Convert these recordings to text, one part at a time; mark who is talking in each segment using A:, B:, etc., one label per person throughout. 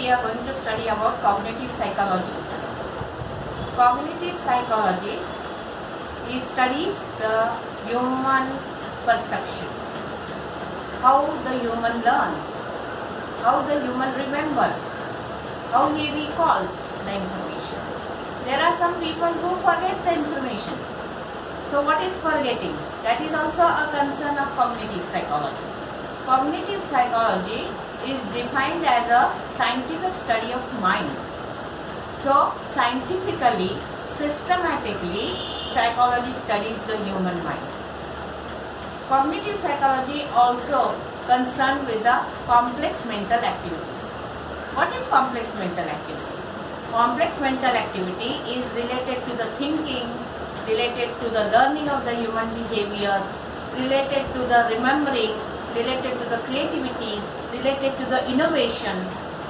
A: we are going to study about cognitive psychology. Cognitive psychology it studies the human perception, how the human learns, how the human remembers, how he recalls the information. There are some people who forget the information. So what is forgetting? That is also a concern of cognitive psychology. Cognitive psychology is defined as a scientific study of mind. So scientifically, systematically, psychology studies the human mind. Cognitive psychology also concerned with the complex mental activities. What is complex mental activities? Complex mental activity is related to the thinking, related to the learning of the human behavior, related to the remembering, related to the creativity, related to the innovation.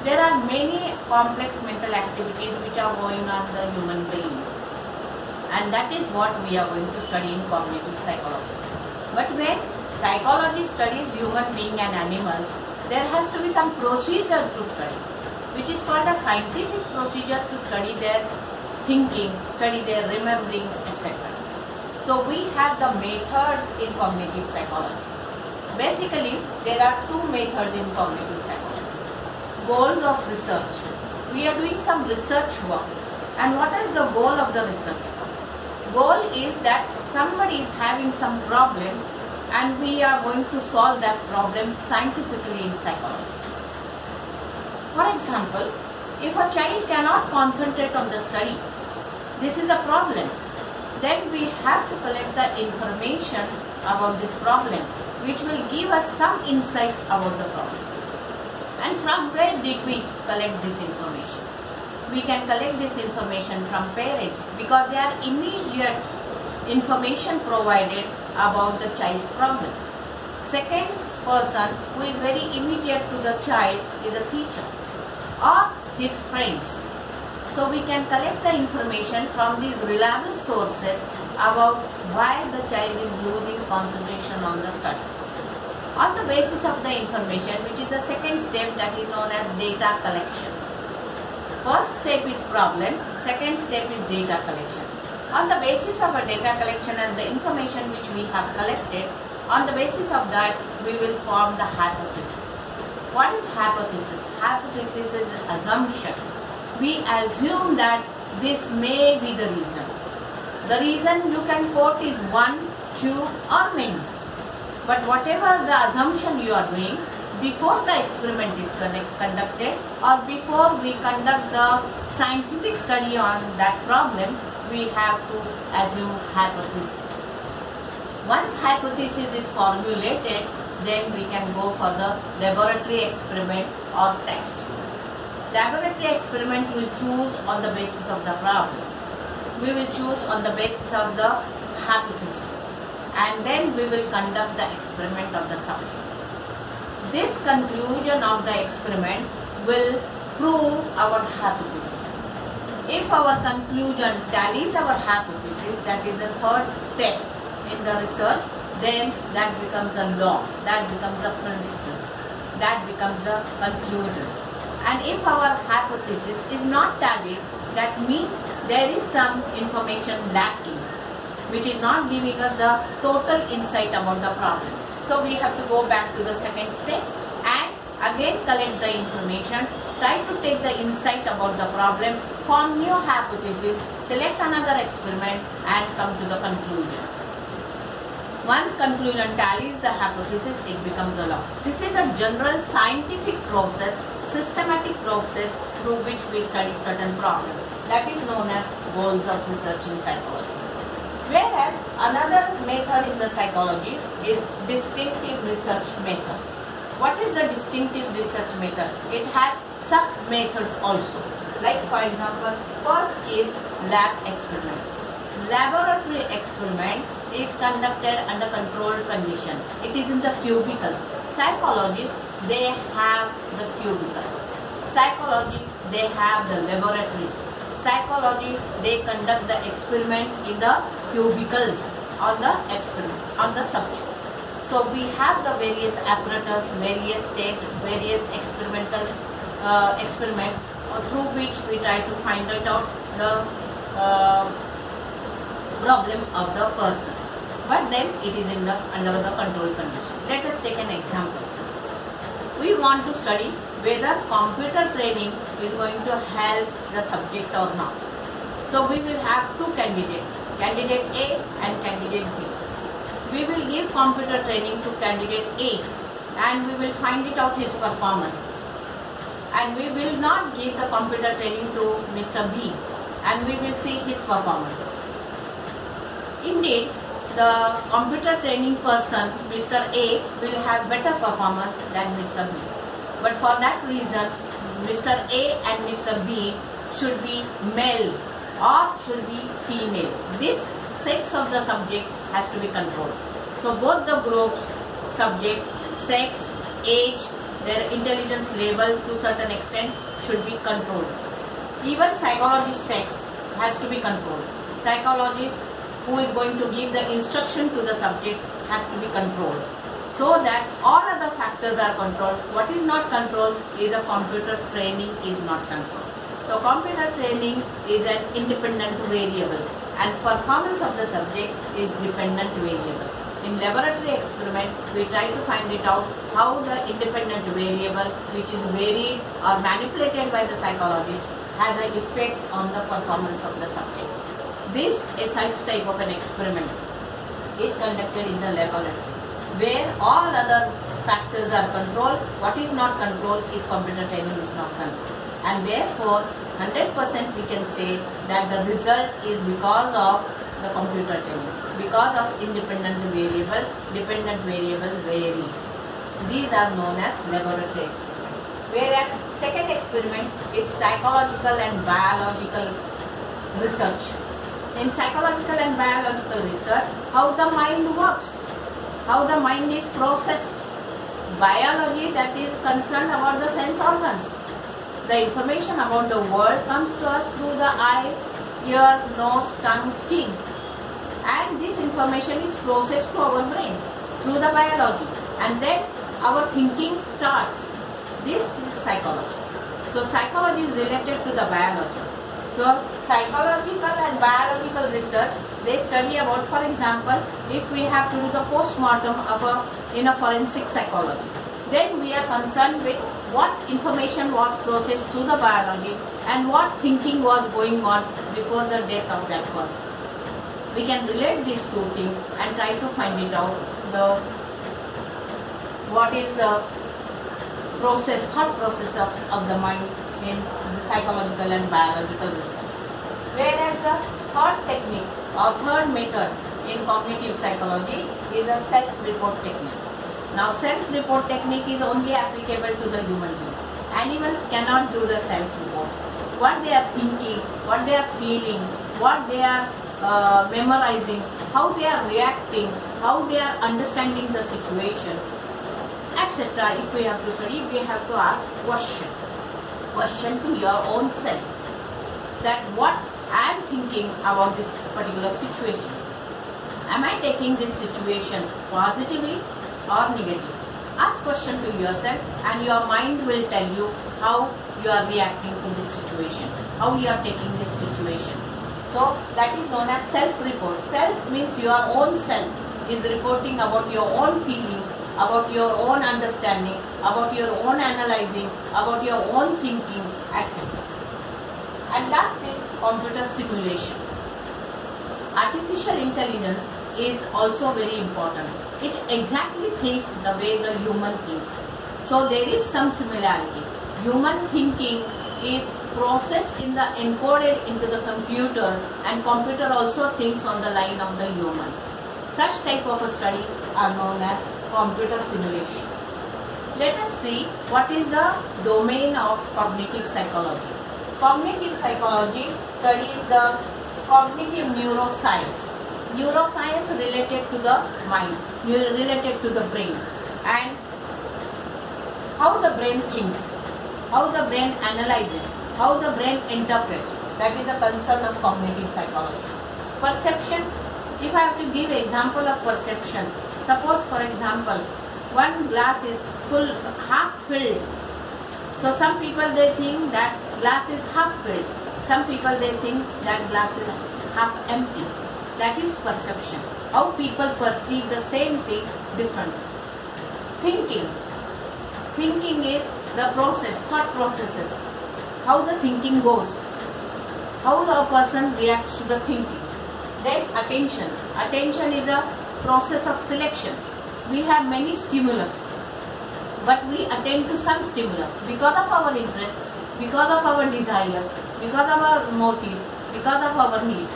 A: There are many complex mental activities which are going on in the human brain. And that is what we are going to study in cognitive psychology. But when psychology studies human being and animals, there has to be some procedure to study, which is called a scientific procedure to study their thinking, study their remembering, etc. So we have the methods in cognitive psychology. Basically, there are two methods in cognitive psychology. Goals of research. We are doing some research work. And what is the goal of the research? Goal is that somebody is having some problem and we are going to solve that problem scientifically in psychology. For example, if a child cannot concentrate on the study, this is a problem. Then we have to collect the information about this problem which will give us some insight about the problem. And from where did we collect this information? We can collect this information from parents because they are immediate information provided about the child's problem. Second person who is very immediate to the child is a teacher or his friends. So we can collect the information from these reliable sources about why the child is losing concentration on the studies. On the basis of the information, which is the second step that is known as data collection. First step is problem, second step is data collection. On the basis of a data collection and the information which we have collected, on the basis of that, we will form the hypothesis. What is hypothesis? Hypothesis is an assumption. We assume that this may be the reason. The reason you can quote is one, two or many. But whatever the assumption you are doing, before the experiment is conducted or before we conduct the scientific study on that problem, we have to assume hypothesis. Once hypothesis is formulated, then we can go for the laboratory experiment or test. Laboratory experiment will choose on the basis of the problem. We will choose on the basis of the hypothesis and then we will conduct the experiment of the subject. This conclusion of the experiment will prove our hypothesis. If our conclusion tallies our hypothesis, that is the third step in the research, then that becomes a law, that becomes a principle, that becomes a conclusion. And if our hypothesis is not tallied, that means there is some information lacking, which is not giving us the total insight about the problem. So we have to go back to the second step and again collect the information, try to take the insight about the problem, form new hypothesis, select another experiment and come to the conclusion. Once conclusion tallies the hypothesis, it becomes a law. This is a general scientific process, systematic process through which we study certain problems. That is known as goals of research in psychology. Whereas another method in the psychology is distinctive research method. What is the distinctive research method? It has sub-methods also. Like for example, first is lab experiment. Laboratory experiment is conducted under controlled condition. It is in the cubicles. Psychologists, they have the cubicles. Psychology, they have the laboratories. Psychology, they conduct the experiment in the cubicles on the experiment, on the subject. So we have the various apparatus, various tests, various experimental uh, experiments uh, through which we try to find out the uh, problem of the person. But then it is in the under the control condition. Let us take an example. We want to study whether computer training is going to help the subject or not. So we will have two candidates, candidate A and candidate B. We will give computer training to candidate A and we will find it out his performance. And we will not give the computer training to Mr. B and we will see his performance. Indeed, the computer training person, Mr. A, will have better performance than Mr. B. But for that reason, Mr. A and Mr. B should be male or should be female. This sex of the subject has to be controlled. So both the groups, subject, sex, age, their intelligence level to certain extent should be controlled. Even psychologist sex has to be controlled. Psychologist who is going to give the instruction to the subject has to be controlled. So that all other factors are controlled. What is not controlled is a computer training is not controlled. So computer training is an independent variable and performance of the subject is dependent variable. In laboratory experiment, we try to find it out how the independent variable which is varied or manipulated by the psychologist has an effect on the performance of the subject. This is such type of an experiment is conducted in the laboratory where all other factors are controlled. What is not controlled is computer training is not controlled. And therefore, 100% we can say that the result is because of the computer training. Because of independent variable, dependent variable varies. These are known as laboratory experiment. Whereas second experiment is psychological and biological research in psychological and biological research how the mind works, how the mind is processed. Biology that is concerned about the sense organs. The information about the world comes to us through the eye, ear, nose, tongue, skin. And this information is processed to our brain through the biology. And then our thinking starts. This is psychology. So psychology is related to the biology. So psychological and biological research, they study about, for example, if we have to do the post-mortem of a, in a forensic psychology, then we are concerned with what information was processed through the biology and what thinking was going on before the death of that person. We can relate these two things and try to find it out the what is the process, thought process of, of the mind in psychological and biological research. Whereas the third or third method in cognitive psychology is a self-report technique. Now self-report technique is only applicable to the human being. Animals cannot do the self-report. What they are thinking, what they are feeling, what they are uh, memorizing, how they are reacting, how they are understanding the situation, etc. If we have to study, we have to ask question question to your own self that what I am thinking about this particular situation. Am I taking this situation positively or negatively? Ask question to yourself and your mind will tell you how you are reacting to this situation, how you are taking this situation. So that is known as self-report. Self means your own self is reporting about your own feelings, about your own understanding, about your own analyzing, about your own thinking, etc. And last computer simulation. Artificial intelligence is also very important. It exactly thinks the way the human thinks. So there is some similarity. Human thinking is processed in the encoded into the computer and computer also thinks on the line of the human. Such type of a study are known as computer simulation. Let us see what is the domain of cognitive psychology. Cognitive psychology studies the cognitive neuroscience. Neuroscience related to the mind, related to the brain and how the brain thinks, how the brain analyzes, how the brain interprets. That is a concern of cognitive psychology. Perception, if I have to give example of perception, suppose for example, one glass is full, half filled. So some people they think that glass is half filled. Some people they think that glass is half empty. That is perception. How people perceive the same thing differently. Thinking. Thinking is the process, thought processes. How the thinking goes. How a person reacts to the thinking. Then attention. Attention is a process of selection. We have many stimulus but we attend to some stimulus because of our interest, because of our desires, because of our motives, because of our needs.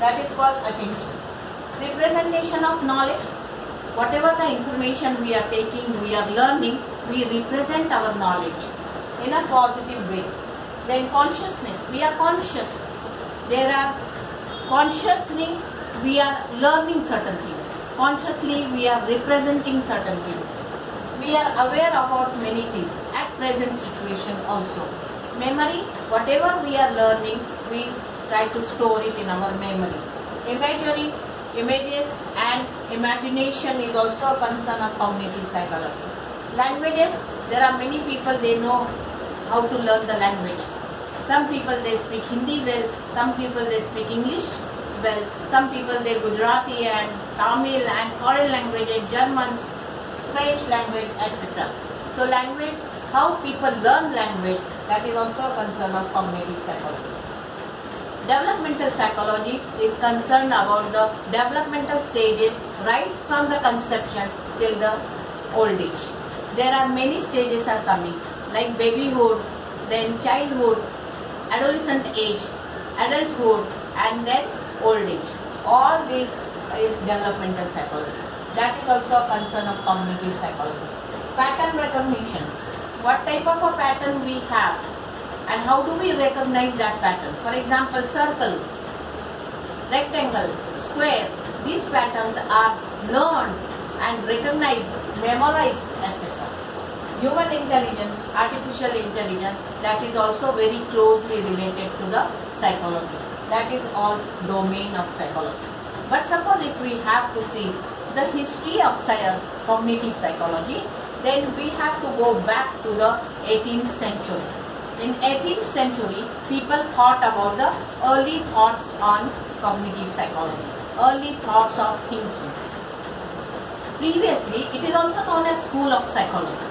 A: That is called attention. Representation of knowledge. Whatever the information we are taking, we are learning, we represent our knowledge in a positive way. Then consciousness. We are conscious. There are consciously we are learning certain things. Consciously we are representing certain things we are aware about many things at present situation also. Memory, whatever we are learning, we try to store it in our memory. Imagery, images and imagination is also a concern of cognitive psychology. Languages, there are many people they know how to learn the languages. Some people they speak Hindi well, some people they speak English well, some people they Gujarati and Tamil and foreign languages, Germans, French language, etc. So language, how people learn language, that is also a concern of cognitive psychology. Developmental psychology is concerned about the developmental stages right from the conception till the old age. There are many stages are coming like babyhood, then childhood, adolescent age, adulthood and then old age. All this is developmental psychology. That is also a concern of cognitive psychology. Pattern recognition. What type of a pattern we have and how do we recognize that pattern? For example, circle, rectangle, square. These patterns are learned and recognized, memorized, etc. Human intelligence, artificial intelligence, that is also very closely related to the psychology. That is all domain of psychology. But suppose if we have to see the history of cognitive psychology, then we have to go back to the 18th century. In 18th century, people thought about the early thoughts on cognitive psychology, early thoughts of thinking. Previously, it is also known as school of psychology.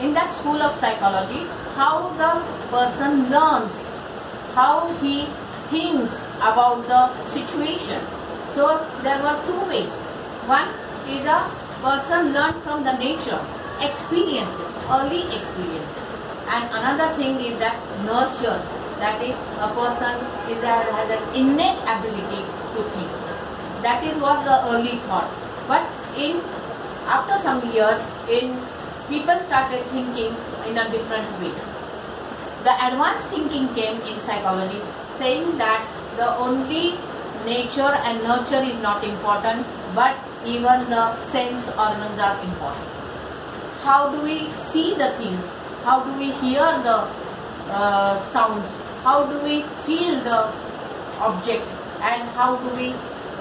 A: In that school of psychology, how the person learns, how he thinks about the situation. So there were two ways. One is a person learned from the nature, experiences, early experiences. And another thing is that nurture, that is a person is a, has an innate ability to think. That is was the early thought. But in after some years, in people started thinking in a different way. The advanced thinking came in psychology saying that the only nature and nurture is not important but even the sense organs are important. How do we see the thing? How do we hear the uh, sounds? How do we feel the object? And how do we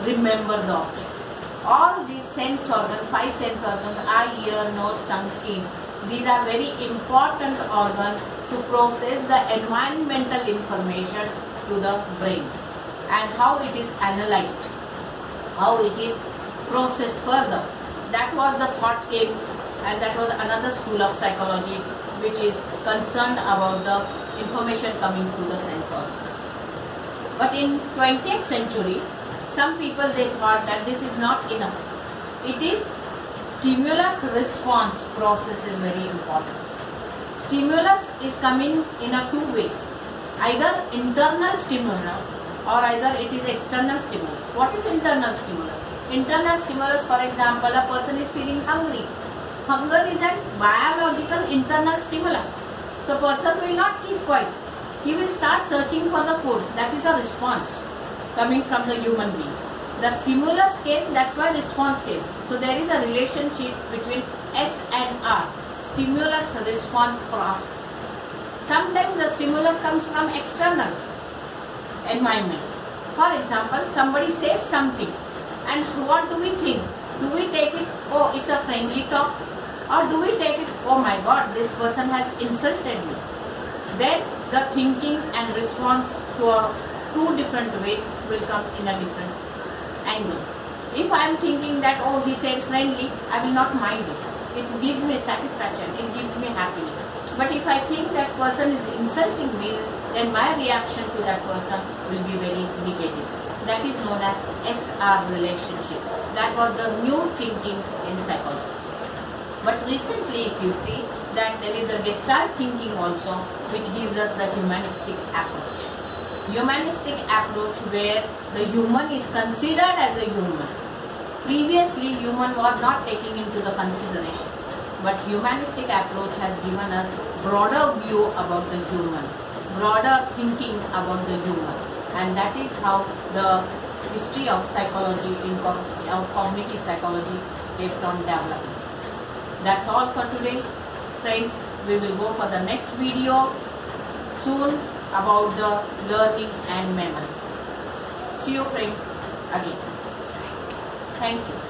A: remember the object? All these sense organs, five sense organs, eye, ear, nose, tongue, skin, these are very important organs to process the environmental information to the brain and how it is analyzed, how it is processed further. That was the thought came and that was another school of psychology which is concerned about the information coming through the sense organs. But in 20th century, some people they thought that this is not enough. It is stimulus response process is very important. Stimulus is coming in a two ways. Either internal stimulus or either it is external stimulus. What is internal stimulus? Internal stimulus, for example, a person is feeling hungry. Hunger is a biological internal stimulus. So person will not keep quiet. He will start searching for the food. That is a response coming from the human being. The stimulus came, that's why response came. So there is a relationship between S and R. Stimulus response process. Sometimes the stimulus comes from external environment. For example, somebody says something and what do we think? Do we take it, oh, it's a friendly talk? Or do we take it, oh my god, this person has insulted me? then the thinking and response to a two different way will come in a different angle. If I am thinking that oh he said friendly, I will not mind it. It gives me satisfaction, it gives me happiness. But if I think that person is insulting me, then my reaction to that person will be very negative. That is known as SR relationship. That was the new thinking in psychology. But recently, if you see that there is a Gestalt thinking also, which gives us the humanistic approach. Humanistic approach where the human is considered as a human. Previously, human was not taking into the consideration. But humanistic approach has given us broader view about the human, broader thinking about the human. And that is how the history of psychology, in of cognitive psychology kept on developing. That's all for today. Friends, we will go for the next video soon about the learning and memory. See you friends again. Thank you.